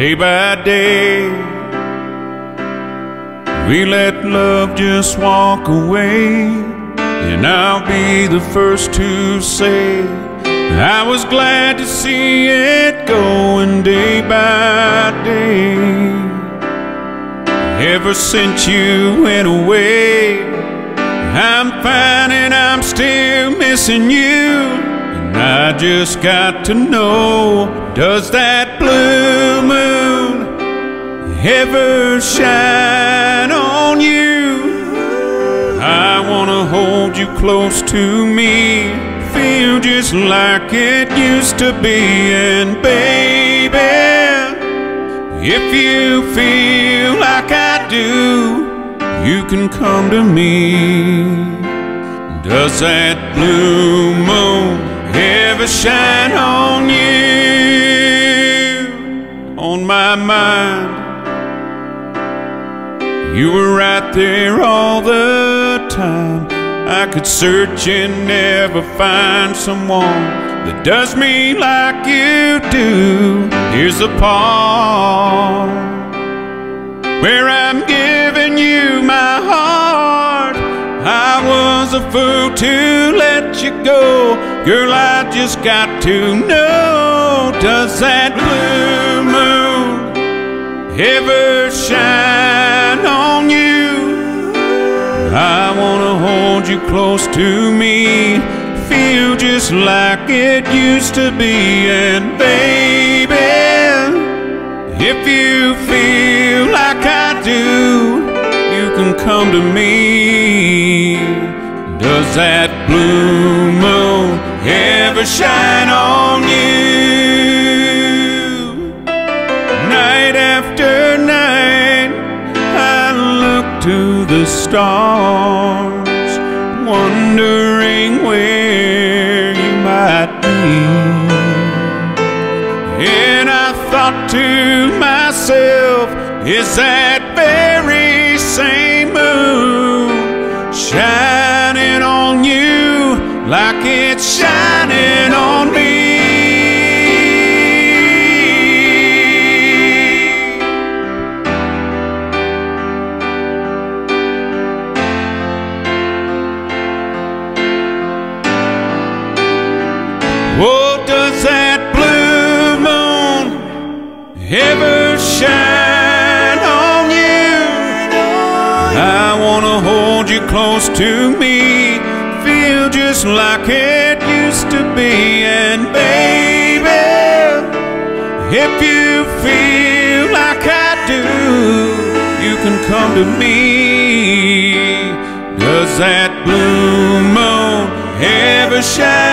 day by day. We let love just walk away, and I'll be the first to say I was glad to see it going day by day. Ever since you went away, I'm fine and I'm still missing you. I just got to know Does that blue moon ever shine on you? I wanna hold you close to me, feel just like it used to be. And baby, if you feel like I do, you can come to me. Does that blue moon ever shine on you? On my mind, you were right there all the time. I could search and never find someone that does me like you do. Here's the part where I'm giving you my heart. I was a fool to let you go. Girl, I just got to know Does that blue moon ever shine on you? I wanna hold you close to me, feel just like it used to be. And baby, if you feel like I do, you can come to me. Blue moon ever shine on you? Night after night, I look to the stars, wondering where you might be. And I thought to myself, is that very like it's shining on me? Oh, does that blue moon ever shine on you? I wanna hold you close to me, feel just like it used to be. And baby, if you feel like I do, you can come to me. Does that blue moon ever shine?